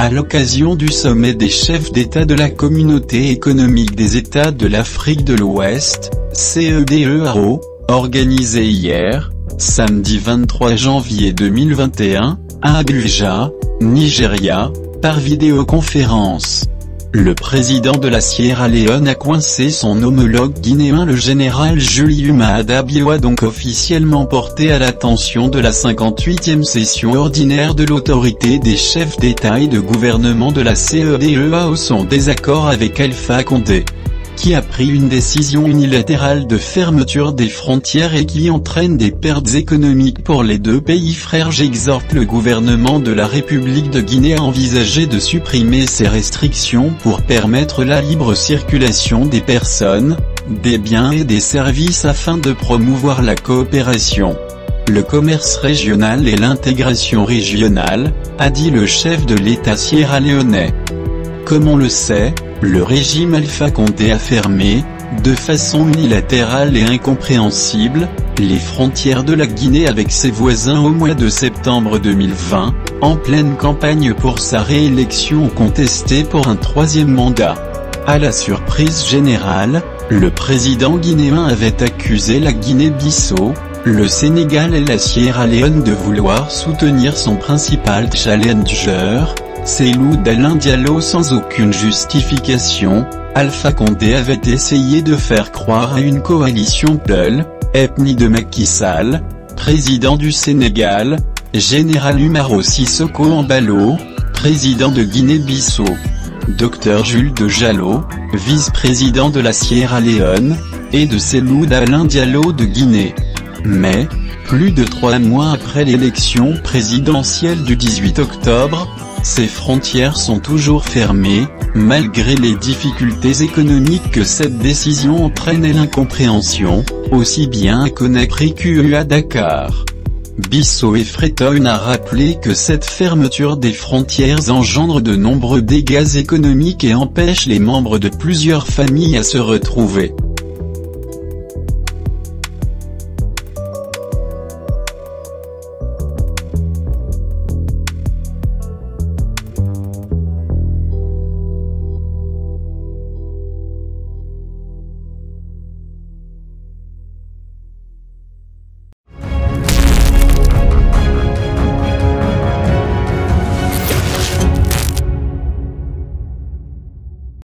à l'occasion du sommet des chefs d'État de la Communauté économique des États de l'Afrique de l'Ouest, CEDEAO, organisé hier, samedi 23 janvier 2021, à Abuja, Nigeria, par vidéoconférence. Le président de la Sierra Leone a coincé son homologue guinéen le général Julius Maada Bio a donc officiellement porté à l'attention de la 58e session ordinaire de l'autorité des chefs d'État et de gouvernement de la CEDEAO son désaccord avec Alpha Condé qui a pris une décision unilatérale de fermeture des frontières et qui entraîne des pertes économiques pour les deux pays frères. J'exhorte le gouvernement de la République de Guinée à envisager de supprimer ces restrictions pour permettre la libre circulation des personnes, des biens et des services afin de promouvoir la coopération le commerce régional et l'intégration régionale, a dit le chef de l'État sierra-léonais. Comme on le sait, le régime Alpha Condé a fermé, de façon unilatérale et incompréhensible, les frontières de la Guinée avec ses voisins au mois de septembre 2020, en pleine campagne pour sa réélection contestée pour un troisième mandat. À la surprise générale, le président guinéen avait accusé la Guinée-Bissau, le Sénégal et la Sierra Leone de vouloir soutenir son principal challenger, Cellou Dalain Diallo sans aucune justification, Alpha Condé avait essayé de faire croire à une coalition Peul, ethnie de Macky Sall, président du Sénégal, général Umaro Sissoko Embalo, président de Guinée-Bissau, Dr Jules de Jallo, vice-président de la Sierra Leone, et de Cellou Dalain Diallo de Guinée. Mais, plus de trois mois après l'élection présidentielle du 18 octobre, ces frontières sont toujours fermées, malgré les difficultés économiques que cette décision entraîne et l'incompréhension, aussi bien à Conakry qu'à Dakar. Bissot et Freton a rappelé que cette fermeture des frontières engendre de nombreux dégâts économiques et empêche les membres de plusieurs familles à se retrouver.